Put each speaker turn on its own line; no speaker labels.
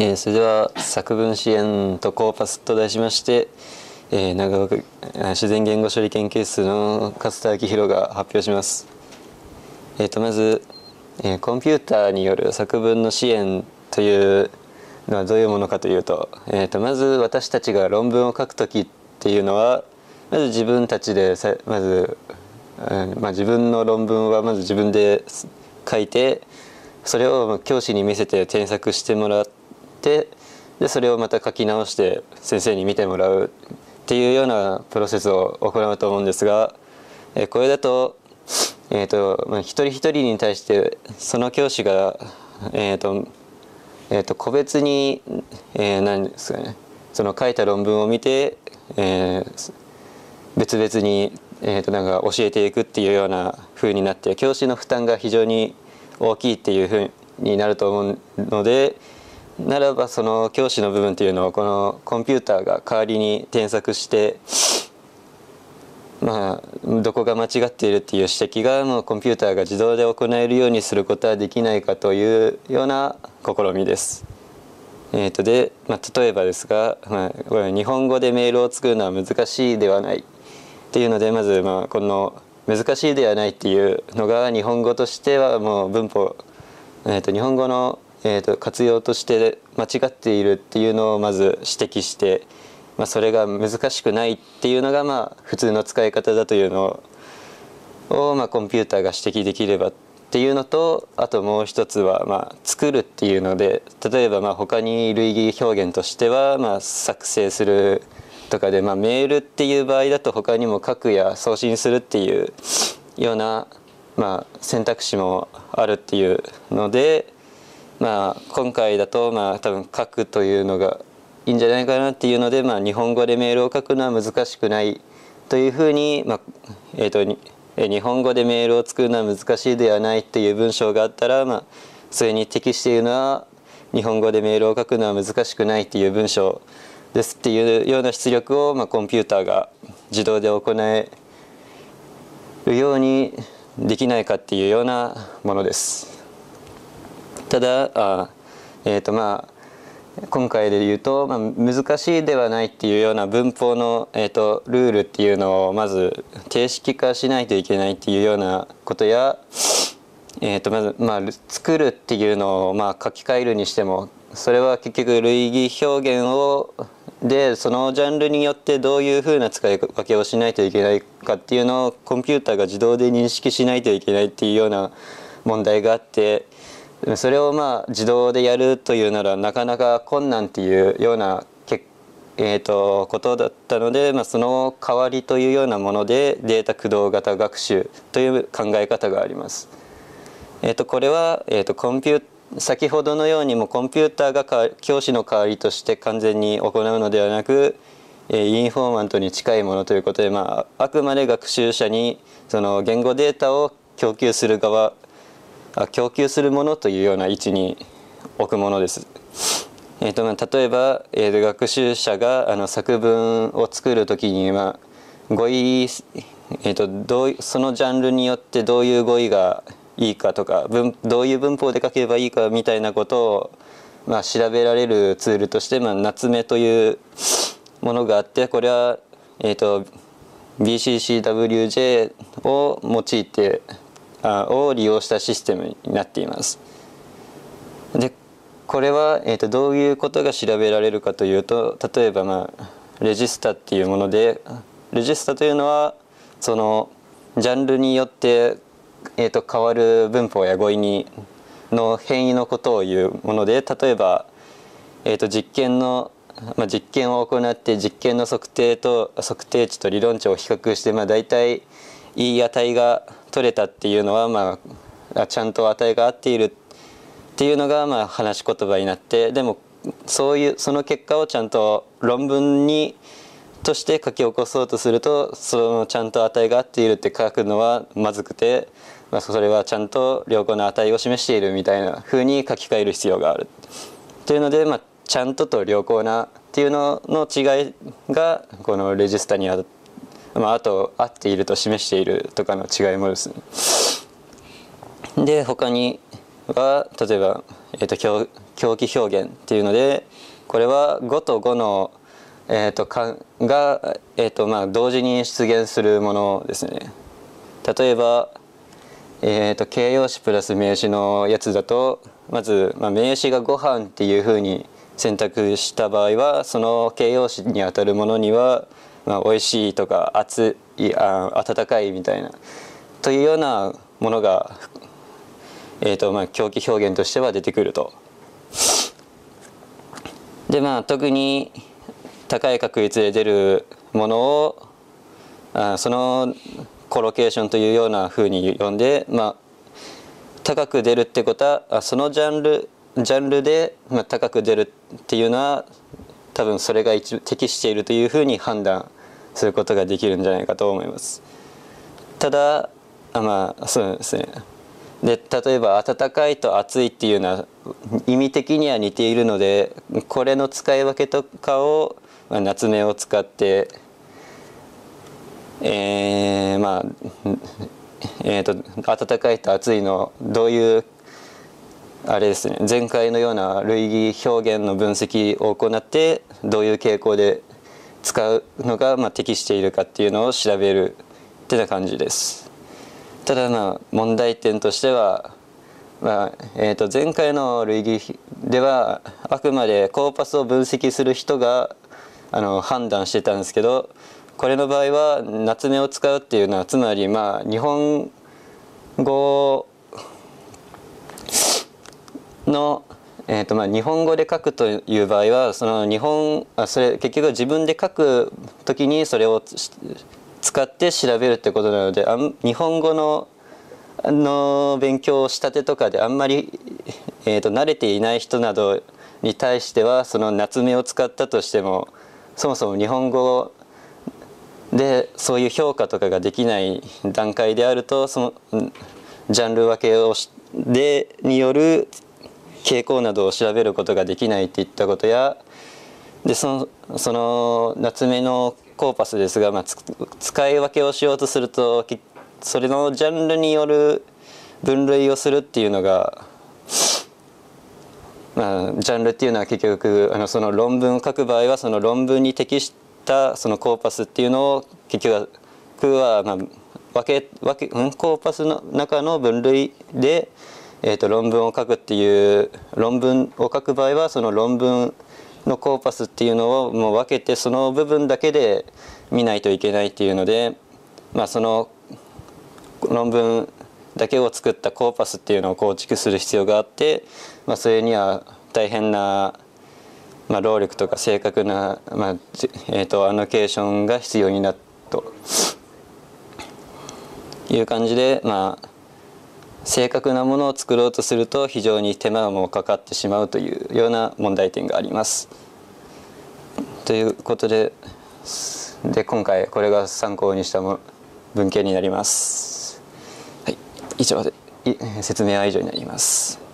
えー、それでは作文支援とコーパスと題しまして、えー、長岡自然言語処理研究室の勝田明宏が発表します。えー、とまず、えー、コンピューターによる作文の支援というのはどういうものかというと,、えー、とまず私たちが論文を書く時っていうのはまず自分たちでさまず、まあ、自分の論文はまず自分で書いてそれを教師に見せて添削してもらっててでそれをまた書き直して先生に見てもらうっていうようなプロセスを行うと思うんですが、えこれだと,、えーとまあ、一人一人に対してその教師が、えーとえー、と個別に、えー、何ですかねその書いた論文を見て、えー、別々に、えー、となんか教えていくっていうような風になって教師の負担が非常に大きいっていう風になると思うので。ならばその教師の部分っていうのをこのコンピューターが代わりに添削してまあどこが間違っているっていう指摘がもうコンピューターが自動で行えるようにすることはできないかというような試みです。えー、とで、まあ、例えばですが、まあ、日本語でメールを作るのは難しいではないっていうのでまずまあこの難しいではないっていうのが日本語としてはもう文法、えー、と日本語のえーと、活用として間違っているっていうのをまず指摘して、まあ、それが難しくないっていうのがまあ普通の使い方だというのを、まあ、コンピューターが指摘できればっていうのとあともう一つはまあ作るっていうので例えばまあ他に類義表現としてはまあ作成するとかで、まあ、メールっていう場合だと他にも書くや送信するっていうような、まあ、選択肢もあるっていうので。まあ、今回だとまあ多分書くというのがいいんじゃないかなっていうので、まあ、日本語でメールを書くのは難しくないというふうに、まあえーと、日本語でメールを作るのは難しいではないっていう文章があったら、まあ、それに適しているのは日本語でメールを書くのは難しくないっていう文章ですっていうような出力を、まあ、コンピューターが自動で行えるようにできないかっていうようなものです。ただあ、えーとまあ、今回で言うと、まあ、難しいではないっていうような文法の、えーと、ルールっていうのをまず定式化しないといけないっていうようなことや、えーとまずまあ、作るっていうのを、まあ、書き換えるにしてもそれは結局類義表現をでそのジャンルによってどういうふうな使い分けをしないといけないかっていうのをコンピューターが自動で認識しないといけないっていうような問題があって。それをまあ自動でやるというならなかなか困難っていうようなえーと、ことだったので、まあ、その代わりというようなものでデータ駆動型学習という考え方があります。えーと、これは、えーと、コンピュ先ほどのようにもコンピューターが教師の代わりとして完全に行うのではなく、え、インフォーマントに近いものということで、まあ、あくまで学習者にその言語データを供給する側供給するものというような位置に置くものです。えーとまあ、例えば、えー、学習者があの作文を作る時には語彙、えーと、どうそのジャンルによってどういう語彙がいいかとか文どういう文法で書けばいいかみたいなことを、まあ、調べられるツールとして、まあ、夏目というものがあってこれは、えーと BCCWJ を用いてを利用したシステムになっています。でこれは、えーと、どういうことが調べられるかというと例えば、まあ、レジスタっていうものでレジスタというのはそのジャンルによって、えーと、変わる文法や語彙にの変異のことを言うもので例えば、えーと、実験の、まあ、実験を行って実験の測定と測定値と理論値を比較して、まあ、大体いい値が取れたっていうのは、まあ、ちゃんと値が合っているっていうのが、まあ、話し言葉になってでもそういうその結果をちゃんと論文にとして書き起こそうとするとそのちゃんと値が合っているって書くのはまずくて、まあ、それはちゃんと良好な値を示しているみたいな風に書き換える必要がある。というので、まあ、ちゃんとと良好なっていうのの違いがこのレジスタにあって。まあ、あと合っていると示しているとかの違いもですねで他に、は例えば、えーと、と狂気表現っていうのでこれは5と5の、えーと、かが、えーとまあ、同時に出現するものですね。例えば、えーと、形容詞プラス名詞のやつだとまず、まあ、名詞が「ご飯っていうふうに選択した場合はその形容詞にあたるものには「まあ、美味しい」とか「熱い」あ「温かい」みたいなというようなものが、えーとまあ、狂気表現としては出てくると。でまあ特に高い確率で出るものをあそのコロケーションというようなふうに呼んで、まあ、高く出るってことはそのジャンルジャンルで、まあ、高く出るっていうのは多分それが適しているというふうに判断することができるんじゃないかと思います。ただあまあそうですねで例えば暖かいと暑いっていうのは意味的には似ているのでこれの使い分けとかを、まあ、夏目を使ってえー、まあえーと、暖かいと暑いのどういうあれですね前回のような類義表現の分析を行ってどういう傾向で使うのが、まあ、適しているかっていうのを調べるってな感じです。ただまあ問題点としては、まあえー、と前回の類義ではあくまでコーパスを分析する人があの判断してたんですけどこれの場合は夏目を使うっていうのはつまりまあ日本語の、えーとまあ、日本語で書くという場合はその日本あそれ結局自分で書く時にそれを使って調べるってことなのであ日本語のの勉強をしたてとかであんまり、えーと慣れていない人などに対してはその夏目を使ったとしてもそもそも日本語でそういう評価とかができない段階であるとそのジャンル分けをしでによる傾向などを調べることができないっていったことやでそのその夏目のコーパスですが、まあ、使い分けをしようとするとそれのジャンルによる分類をするっていうのが、まあ、ジャンルっていうのは結局あのその論文を書く場合はその論文に適したそのコーパスっていうのを結局は、まあ、分け分け、うん、コーパスの中の分類で、えーと、論文を書くっていう論文を書く場合はその論文のコーパスっていうのをもう分けてその部分だけで見ないといけないっていうので、まあ、その論文だけを作ったコーパスっていうのを構築する必要があって、まあ、それには大変なまあ、労力とか正確な、まあえーと、アノケーションが必要になるという感じで、まあ、正確なものを作ろうとすると非常に手間もかかってしまうというような問題点があります。ということでで今回これが参考にしたも文献になります。はい、以上で説明は以上になります。